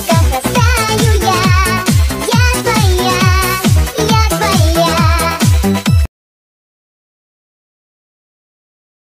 tu